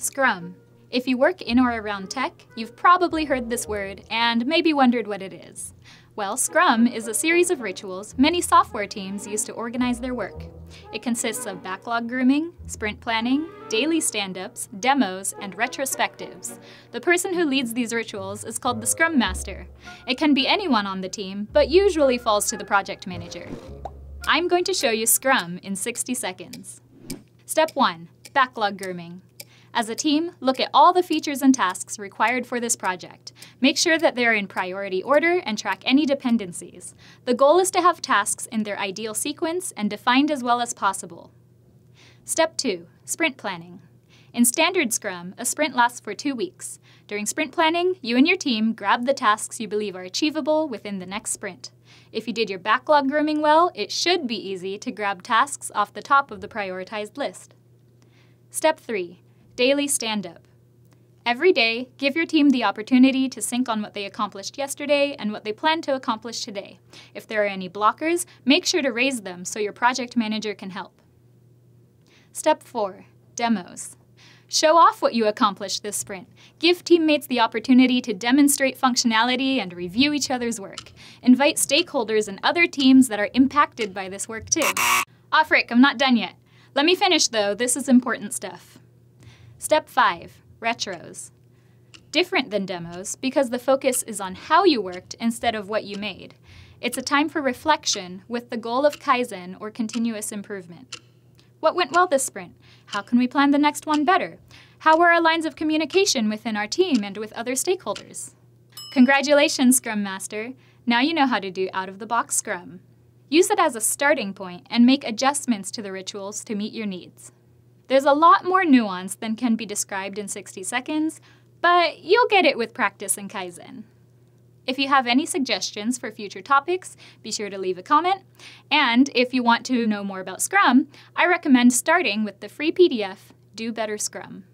Scrum. If you work in or around tech, you've probably heard this word and maybe wondered what it is. Well, Scrum is a series of rituals many software teams use to organize their work. It consists of backlog grooming, sprint planning, daily stand ups, demos, and retrospectives. The person who leads these rituals is called the Scrum Master. It can be anyone on the team, but usually falls to the project manager. I'm going to show you Scrum in 60 seconds. Step 1 Backlog grooming. As a team, look at all the features and tasks required for this project. Make sure that they're in priority order and track any dependencies. The goal is to have tasks in their ideal sequence and defined as well as possible. Step 2. Sprint planning. In standard Scrum, a sprint lasts for two weeks. During sprint planning, you and your team grab the tasks you believe are achievable within the next sprint. If you did your backlog grooming well, it should be easy to grab tasks off the top of the prioritized list. Step 3 Daily stand up. Every day, give your team the opportunity to sync on what they accomplished yesterday and what they plan to accomplish today. If there are any blockers, make sure to raise them so your project manager can help. Step 4 Demos. Show off what you accomplished this sprint. Give teammates the opportunity to demonstrate functionality and review each other's work. Invite stakeholders and other teams that are impacted by this work too. Off, Rick, I'm not done yet. Let me finish though, this is important stuff. Step 5 Retros. Different than demos because the focus is on how you worked instead of what you made. It's a time for reflection with the goal of Kaizen or continuous improvement. What went well this sprint? How can we plan the next one better? How were our lines of communication within our team and with other stakeholders? Congratulations, Scrum Master! Now you know how to do out of the box Scrum. Use it as a starting point and make adjustments to the rituals to meet your needs. There's a lot more nuance than can be described in 60 seconds, but you'll get it with practice and Kaizen. If you have any suggestions for future topics, be sure to leave a comment. And if you want to know more about Scrum, I recommend starting with the free PDF, Do Better Scrum.